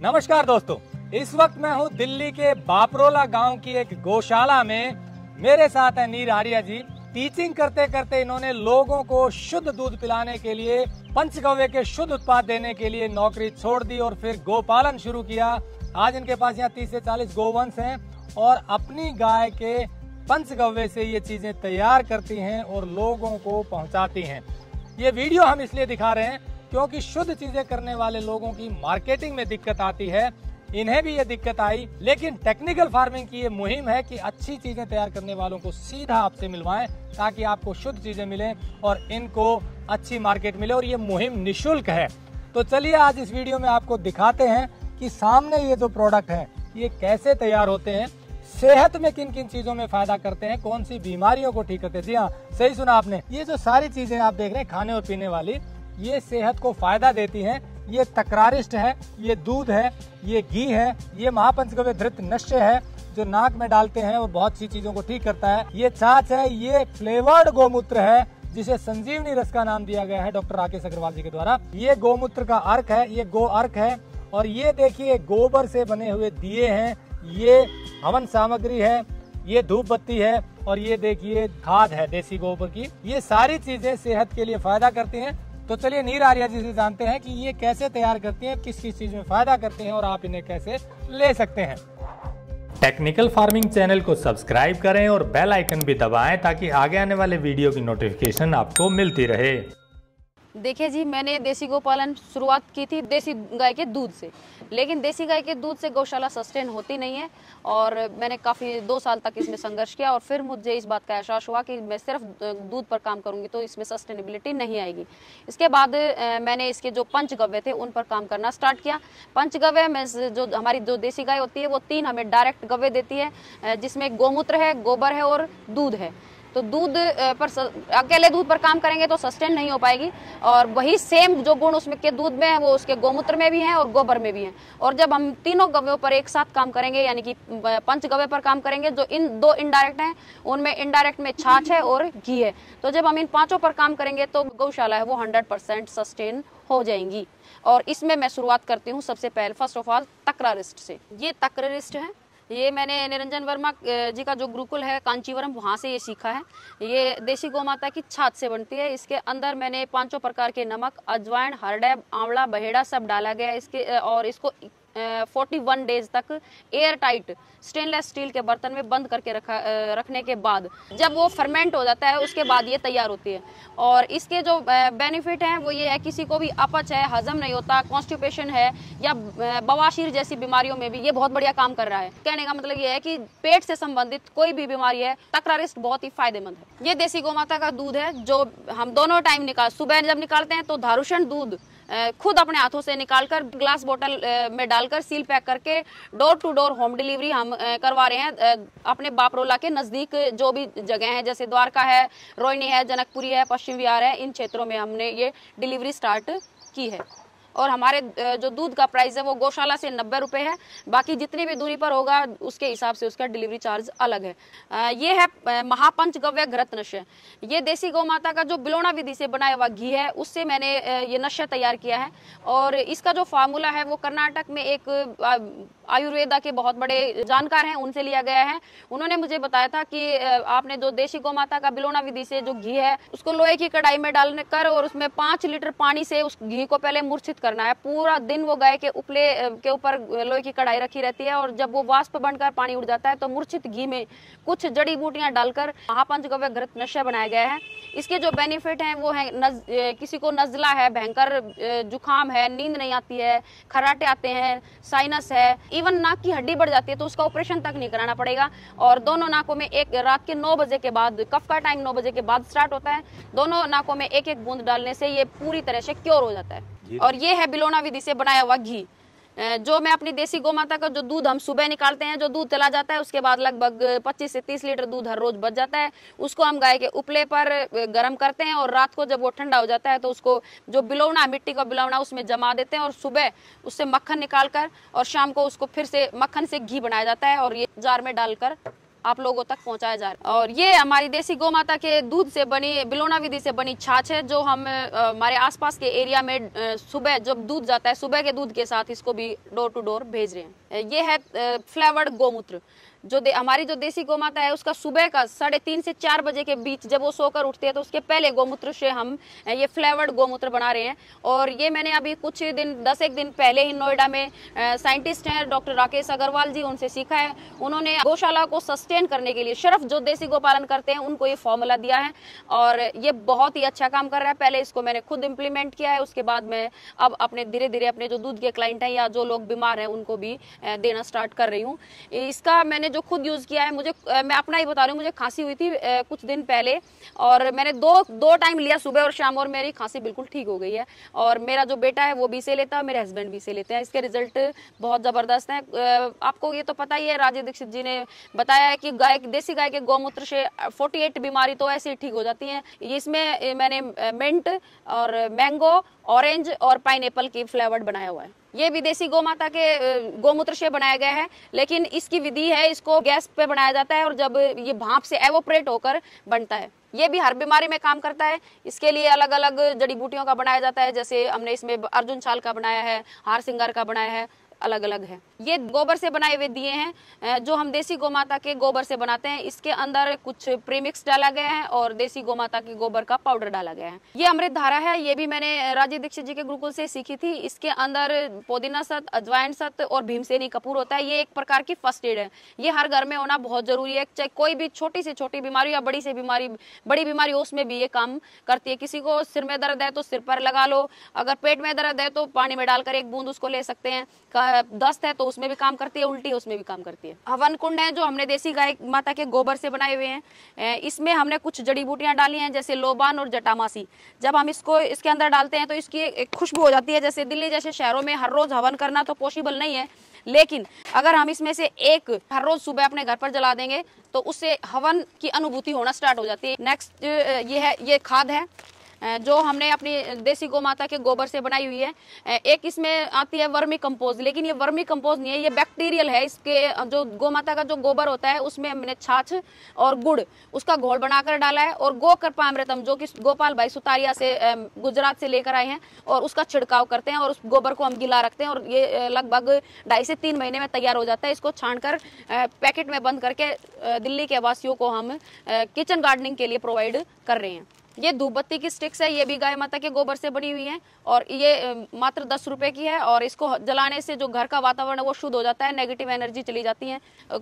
नमस्कार दोस्तों। इस वक्त मैं हूँ दिल्ली के बापरोला गाँव की एक गौशाला में। मेरे साथ है नीर आर्या जी। टीचिंग करते करते इन्होंने लोगों को शुद्ध दूध पिलाने के लिए, पंचगव्य के शुद्ध उत्पाद देने के लिए नौकरी छोड़ दी और फिर गोपालन शुरू किया। आज इनके पास यहाँ तीस से चालीस गोवंश हैं और अपनी गाय के पंचगव्य से ये चीज़ें तैयार करती हैं और लोगों को पहुंचाती हैं। ये वीडियो हम इसलिए दिखा रहे हैं क्योंकि शुद्ध चीज़ें करने वाले लोगों की मार्केटिंग में दिक्कत आती है। इन्हें भी ये दिक्कत आई, लेकिन टेक्निकल फ़ार्मिंग की ये मुहिम है कि अच्छी चीज़ें तैयार करने वालों को सीधा आपसे मिलवाएँ, ताकि आपको शुद्ध चीज़ें मिलें और इनको अच्छी मार्केट मिले और ये मुहिम निशुल्क है। तो चलिए आज इस वीडियो में आपको दिखाते हैं कि सामने ये जो प्रोडक्ट है, ये कैसे तैयार होते हैं, सेहत में किन किन चीज़ों में फ़ायदा करते हैं, कौन सी बीमारियों को ठीक करते हैं। जी हाँ सही सुना आपने। ये जो सारी चीज़ें आप देख रहे हैं, खाने और पीने वाली ये सेहत को फ़ायदा देती हैं, ये तकरारिष्ट है, ये दूध है, ये घी है, ये महापंचगव्य धृत नश्य है, जो नाक में डालते हैं और बहुत सी चीज़ों को ठीक करता है। ये छाछ है, ये फ्लेवर्ड गोमूत्र है, जिसे संजीवनी रस का नाम दिया गया है डॉक्टर राकेश अग्रवाल जी के द्वारा। ये गोमूत्र का अर्क है, ये गो अर्क है, और ये देखिए, गोबर से बने हुए दिए हैं, ये हवन सामग्री है, ये धूप बत्ती है, और ये देखिए, खाद है, देसी गोबर की। ये सारी चीज़ें सेहत के लिए फ़ायदा करती हैं तो चलिए नीर आर्या जी से जानते हैं कि ये कैसे तैयार करते हैं, किस किस चीज़ में फ़ायदा करते हैं और आप इन्हें कैसे ले सकते हैं। टेक्निकल फ़ार्मिंग चैनल को सब्सक्राइब करें और बेल आइकन भी दबाएँ ताकि आगे आने वाले वीडियो की नोटिफिकेशन आपको मिलती रहे। देखिए जी, मैंने देसी गोपालन शुरुआत की थी देसी गाय के दूध से। लेकिन देसी गाय के दूध से गौशाला सस्टेन होती नहीं है और मैंने काफ़ी दो साल तक इसमें संघर्ष किया और फिर मुझे इस बात का एहसास हुआ कि मैं सिर्फ़ दूध पर काम करूँगी तो इसमें सस्टेनेबिलिटी नहीं आएगी। इसके बाद मैंने इसके जो पंचगव्य थे उन पर काम करना स्टार्ट किया। पंचगव्य में जो हमारी जो देसी गाय होती है, वो तीन हमें डायरेक्ट गव्य देती है जिसमें गोमूत्र है, गोबर है और दूध है। तो दूध पर अकेले दूध पर काम करेंगे तो सस्टेन नहीं हो पाएगी। और वही सेम जो गुण उसमें के दूध में है, वो उसके गोमूत्र में भी हैं और गोबर में भी हैं। और जब हम तीनों गव्यों पर एक साथ काम करेंगे, यानी कि पंच गव्य पर काम करेंगे, जो इन दो इनडायरेक्ट हैं, उनमें इनडायरेक्ट में छाछ है और घी है। तो जब हम इन पाँचों पर काम करेंगे तो गौशाला है, वो हंड्रेड सस्टेन हो जाएँगी। और इसमें मैं शुरुआत करती हूँ सबसे पहले फ़र्स्ट ऑफ़ ऑल तकरारिस्ट से। ये तकरारिस्ट है ये मैंने निरंजन वर्मा जी का जो गुरुकुल है, कांचीवरम, वहाँ से ये सीखा है। ये देसी गौ माता की छात से बनती है। इसके अंदर मैंने पाँचों प्रकार के नमक, अजवाइन हरडे आंवला, बहेड़ा सब डाला गया इसके और इसको फोर्टी वन डेज़ तक एयर टाइट स्टेनलेस स्टील के बर्तन में बंद करके रखा रखने के बाद जब वो फर्मेंट हो जाता है, उसके बाद ये तैयार होती है। और इसके जो बेनिफिट हैं, वो ये है, किसी को भी अपच है, हजम नहीं होता कॉन्स्टिपेशन है, या बवाशीर जैसी बीमारियों में भी ये बहुत बढ़िया काम कर रहा है। कहने का मतलब ये है कि पेट से संबंधित कोई भी बीमारी है तकरारिस्ट बहुत ही फ़ायदेमंद है। ये देसी गोमाता का दूध है, जो हम दोनों टाइम निकाल, सुबह जब निकालते हैं तो धारुषण दूध खुद अपने हाथों से निकालकर ग्लास बोतल में डालकर सील पैक करके door to door home delivery हम करवा रहे हैं। अपने बापरोला के नज़दीक जो भी जगह हैं, जैसे द्वारका है, रोहिणी है, जनकपुरी है, पश्चिम विहार है, इन क्षेत्रों में हमने ये डिलीवरी स्टार्ट की है। और हमारे जो दूध का प्राइस है वो गौशाला से नब्बे रुपए है। बाकी जितनी भी दूरी पर होगा, उसके हिसाब से उसका डिलीवरी चार्ज अलग है। ये है महापंच गव्य घृत नशे। ये देसी गौ माता का जो बिलोना विधि से बनाया हुआ घी है, उससे मैंने ये नशा तैयार किया है। और इसका जो फार्मूला है, वो कर्नाटक में एक आयुर्वेदा के बहुत बड़े जानकार हैं, उनसे लिया गया है। उन्होंने मुझे बताया था कि आपने जो देशी गौ माता का बिलोना विधि से जो घी है, उसको लोहे की कढ़ाई में डालने कर और उसमें पाँच लीटर पानी से उस घी को पहले मूर्छित करना है। पूरा दिन वो गाय के उपले के ऊपर लोहे की कढ़ाई रखी रहती है और जब वो वाष्प बनकर पानी उड़ जाता है तो मूर्छित घी में कुछ जड़ी बूटियाँ डालकर महापंचगव्य घृत नशा बनाया गया है। इसके जो बेनिफिट हैं वो है नज, किसी को नजला है भयंकर जुकाम है नींद नहीं आती है खराटे आते हैं साइनस है इवन नाक की हड्डी बढ़ जाती है तो उसका ऑपरेशन तक नहीं कराना पड़ेगा। और दोनों नाकों में एक रात के नौ बजे के बाद कफ का टाइम नौ बजे के बाद स्टार्ट होता है। दोनों नाकों में एक एक बूंद डालने से ये पूरी तरह से क्योर हो जाता है। और ये है बिलोना विधि से बनाया हुआ घी। जो मैं अपनी देसी गौ माता का जो दूध हम सुबह निकालते हैं, जो दूध चला जाता है, उसके बाद लगभग 25 से 30 लीटर दूध हर रोज बच जाता है। उसको हम गाय के उपले पर गर्म करते हैं और रात को जब वो ठंडा हो जाता है तो उसको जो बिलौना, मिट्टी का बिलौना, उसमें जमा देते हैं और सुबह उससे मक्खन निकाल कर और शाम को उसको फिर से मक्खन से घी बनाया जाता है और ये जार में डालकर आप लोगों तक पहुँचाया जा रहा है। और ये हमारी देसी गौ माता के दूध से बनी, बिलोना विधि से बनी छाछ है, जो हम हमारे आसपास के एरिया में सुबह जब दूध जाता है, सुबह के दूध के साथ इसको भी डोर टू डोर भेज रहे हैं। ये है फ्लेवर्ड गोमूत्र। जो हमारी जो देसी गौ माता है, उसका सुबह का साढ़े तीन से चार बजे के बीच जब वो सोकर उठती है तो उसके पहले गोमूत्र से हम ये फ्लेवर्ड गोमूत्र बना रहे हैं। और ये मैंने अभी कुछ दिन, दस एक दिन पहले ही नोएडा में साइंटिस्ट हैं डॉक्टर राकेश अग्रवाल जी, उनसे सीखा है। उन्होंने गौशाला को सस्टेन करने के लिए सिर्फ़ जो देसी गौ पालन करते हैं, उनको ये फॉर्मूला दिया है। और ये बहुत ही अच्छा काम कर रहा है। पहले इसको मैंने खुद इम्प्लीमेंट किया है, उसके बाद मैं अब अपने धीरे धीरे अपने जो दूध के क्लाइंट हैं या जो लोग बीमार हैं, उनको भी देना स्टार्ट कर रही हूँ। इसका मैंने जो खुद यूज़ किया है, मुझे मैं अपना ही बता रही हूँ, मुझे खांसी हुई थी कुछ दिन पहले और मैंने दो दो टाइम लिया सुबह और शाम और मेरी खांसी बिल्कुल ठीक हो गई है और मेरा जो बेटा है वो भी से लेता है, मेरे हस्बैंड भी से लेते हैं। इसके रिज़ल्ट बहुत ज़बरदस्त हैं। आपको ये तो पता ही है राजे दीक्षित जी ने बताया है कि गाय, देसी गाय के गौमूत्र से 48 बीमारी तो ऐसे ही ठीक हो जाती है। इसमें मैंने मिंट और मैंगो ऑरेंज और पाइन की फ्लेवर्ड बनाया हुआ है। ये विदेशी गौ माता के गोमूत्र से बनाया गया है, लेकिन इसकी विधि है, इसको गैस पे बनाया जाता है और जब ये भाप से एवोपरेट होकर बनता है, ये भी हर बीमारी में काम करता है। इसके लिए अलग अलग जड़ी बूटियों का बनाया जाता है, जैसे हमने इसमें अर्जुन छाल का बनाया है, हार सिंगार का बनाया है अलग अलग है। ये गोबर से बनाए हुए दिए हैं जो हम देसी गौ माता के गोबर से बनाते हैं। इसके अंदर कुछ प्रीमिक्स डाला गया है और देसी गौ माता के गोबर का पाउडर डाला गया है। ये अमृत धारा है, ये भी मैंने राजीव दीक्षित जी के गुरुकुल से सीखी थी। इसके अंदर पुदीना सत अजवाइन सत और भीमसेनी कपूर होता है। ये एक प्रकार की फ़र्स्ट एड है। ये हर घर में होना बहुत ज़रूरी है। चाहे कोई भी छोटी से छोटी बीमारी या बड़ी से बीमारी, बड़ी बीमारी हो, उसमें भी ये काम करती है। किसी को सिर में दर्द है तो सिर पर लगा लो। अगर पेट में दर्द है तो पानी में डालकर एक बूंद उसको ले सकते हैं। दस्त है तो उसमें भी काम करती है, उल्टी उसमें भी काम करती है। हवन कुंड है जो हमने देसी गाय माता के गोबर से बनाए हुए हैं। इसमें हमने कुछ जड़ी बूटियाँ डाली हैं, जैसे लोबान और जटामासी। जब हम इसको, इसके अंदर डालते हैं तो इसकी खुशबू हो जाती है। जैसे दिल्ली जैसे शहरों में हर रोज हवन करना तो पॉसिबल नहीं है, लेकिन अगर हम इसमें से एक हर रोज सुबह अपने घर पर जला देंगे तो उससे हवन की अनुभूति होना स्टार्ट हो जाती है। नेक्स्ट ये है, ये खाद है। जो हमने अपनी देसी गौ माता के गोबर से बनाई हुई है एक इसमें आती है वर्मी कंपोज, लेकिन ये वर्मी कंपोज नहीं है, ये बैक्टीरियल है। इसके जो गौ माता का जो गोबर होता है, उसमें हमने छाछ और गुड़, उसका घोल बनाकर डाला है, और गो कृपामृतम, जो कि गोपाल भाई सुतारिया से गुजरात से लेकर आए हैं, और उसका छिड़काव करते हैं, और उस गोबर को हम गिला रखते हैं, और ये लगभग ढाई से तीन महीने में तैयार हो जाता है। इसको छानकर पैकेट में बंद करके दिल्ली के वासियों को हम किचन गार्डनिंग के लिए प्रोवाइड कर रहे हैं। ये धूप बत्ती की स्टिक्स है, ये भी गाय माता के गोबर से बनी हुई है और ये मात्र दस रुपए की है और इसको जलाने से जो घर का वातावरण है वो शुद्ध हो जाता है नेगेटिव एनर्जी चली जाती है।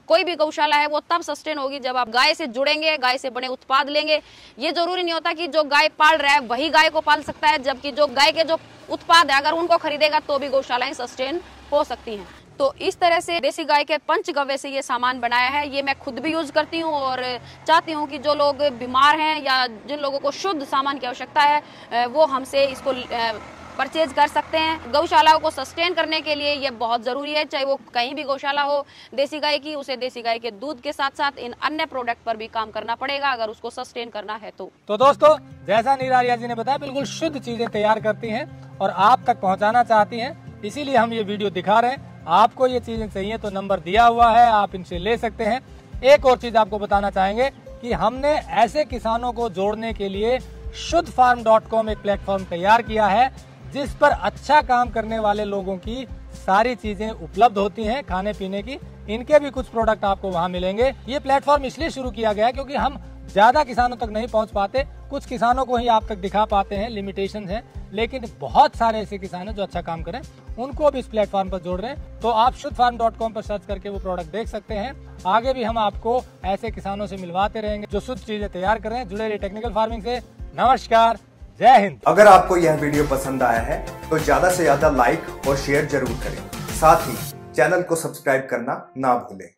कोई भी गौशाला है वो तब सस्टेन होगी जब आप गाय से जुड़ेंगे, गाय से बने उत्पाद लेंगे। ये ज़रूरी नहीं होता कि जो गाय पाल रहा है वही गाय को पाल सकता है, जबकि जो गाय के जो उत्पाद है, अगर उनको खरीदेगा तो भी गौशालाएँ सस्टेन हो सकती हैं। तो इस तरह से देसी गाय के पंच गवे से ये सामान बनाया है। ये मैं खुद भी यूज़ करती हूँ और चाहती हूँ कि जो लोग बीमार हैं या जिन लोगों को शुद्ध सामान की आवश्यकता है वो हमसे इसको परचेज कर सकते हैं। गौशालाओं को सस्टेन करने के लिए ये बहुत ज़रूरी है, चाहे वो कहीं भी गौशाला हो। देसी गाय की, उसे देसी गाय के दूध के साथ साथ इन अन्य प्रोडक्ट पर भी काम करना पड़ेगा, अगर उसको सस्टेन करना है तो। तो दोस्तों, जैसा नीरारिया जी ने बताया, बिल्कुल शुद्ध चीज़ें तैयार करती हैं और आप तक पहुँचाना चाहती है। इसीलिए हम ये वीडियो दिखा रहे हैं। आपको ये चीज़ें चाहिए तो नंबर दिया हुआ है, आप इनसे ले सकते हैं। एक और चीज़ आपको बताना चाहेंगे कि हमने ऐसे किसानों को जोड़ने के लिए शुद्ध फार्म डॉट कॉम एक प्लेटफॉर्म तैयार किया है, जिस पर अच्छा काम करने वाले लोगों की सारी चीज़ें उपलब्ध होती हैं, खाने पीने की। इनके भी कुछ प्रोडक्ट आपको वहाँ मिलेंगे। ये प्लेटफॉर्म इसलिए शुरू किया गया क्योंकि हम ज़्यादा किसानों तक नहीं पहुँच पाते, कुछ किसानों को ही आप तक दिखा पाते हैं लिमिटेशन है, लेकिन बहुत सारे ऐसे किसान हैं जो अच्छा काम करें, उनको भी इस प्लेटफॉर्म पर जोड़ रहे हैं। तो आप शुद्ध फार्म डॉट कॉम पर सर्च करके वो प्रोडक्ट देख सकते हैं। आगे भी हम आपको ऐसे किसानों से मिलवाते रहेंगे जो शुद्ध चीज़ें तैयार कर जुड़े रहे टेक्निकल फ़ार्मिंग से। नमस्कार, जय हिंद। अगर आपको यह वीडियो पसंद आया है तो ज़्यादा से ज़्यादा लाइक और शेयर ज़रूर करें। साथ ही चैनल को सब्सक्राइब करना ना भूलें।